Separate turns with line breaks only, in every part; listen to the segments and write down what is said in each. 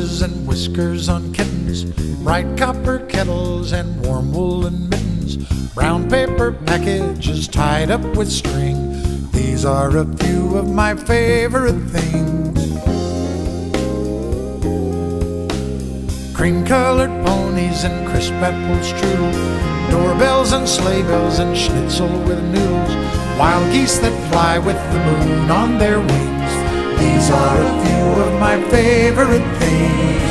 bells and whiskers on kittens, bright copper kettles and warm woolen mittens, brown paper packages tied up with string. These are a few of my favorite things. Cream colored ponies and crisp apple strudel, doorbells and sleigh bells and schnitzel with noodles, wild geese that fly with the moon on their wings. These are a few of my favorite things.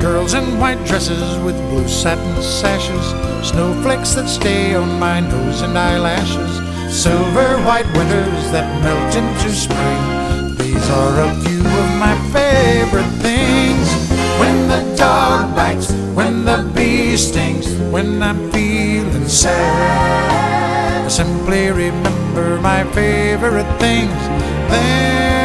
Girls in white dresses with blue satin sashes, snowflakes that stay on my nose and eyelashes, silver white winters that melt into spring. These are a few of my favorite things. When the dog bites, when the bee stings, when I'm feeling sad, I simply remember my favorite things. Then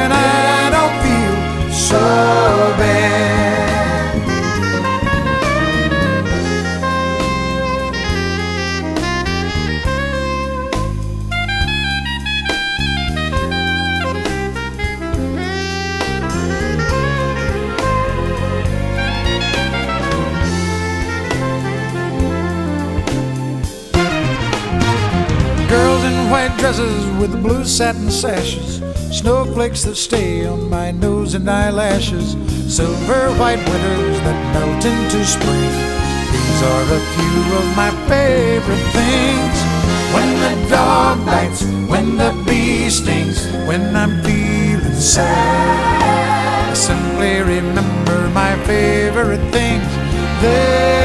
white dresses with blue satin sashes, snowflakes that stay on my nose and eyelashes, silver white winters that melt into spring. These are a few of my favorite things. When the dog bites, when the bee stings, when I'm feeling sad, I simply remember my favorite things. Then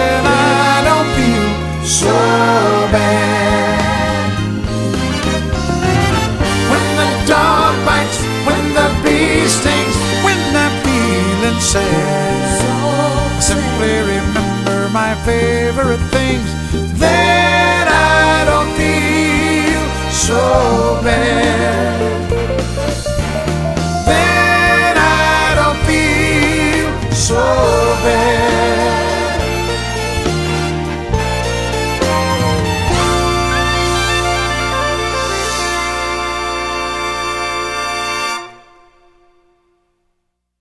favorite things then I don't feel so bad.